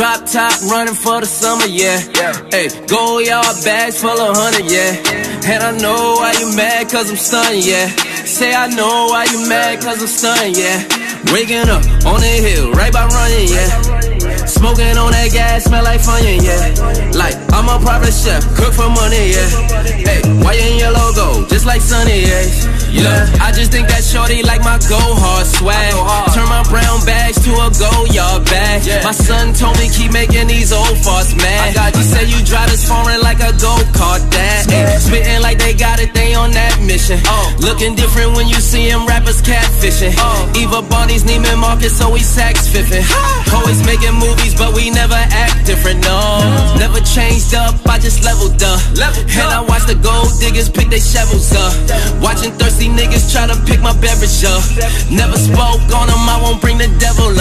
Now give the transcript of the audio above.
Drop top, running for the summer, yeah. Hey, go yard bags full of honey, yeah. And I know why you mad, cause I'm stunned, yeah. Say I know why you mad, cause I'm stunned, yeah. Waking up on the hill, right by running, yeah. Smoking on that gas, smell like Funyun, yeah. Like, I'm a private chef, cook for money, yeah. Hey, white and yellow gold, just like Sunny, yeah. Yeah, I just think that shorty like my go hard swag. Turn my brown bag. My son told me keep making these old farts mad. He said you say you drive this foreign like a go kart dad. Spitting like they got it, they on that mission. Looking different when you see them rappers catfishing. Eva Bonnie's Neiman Marcus, so we Saks fiffing. Always making movies, but we never act different, no. Never changed up, I just leveled up. And I watch the gold diggers pick their shovels up. Watching thirsty niggas try to pick my beverage up. Never spoke on them, I won't bring the devil up.